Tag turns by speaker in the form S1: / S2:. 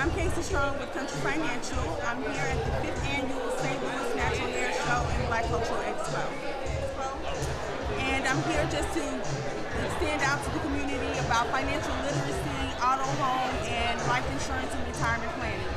S1: I'm Casey Strong with Country Financial. I'm here at the fifth annual St. Louis Natural Hair Show and Black Cultural Expo. And I'm here just to stand out to the community about financial literacy, auto, home, and life insurance and retirement planning.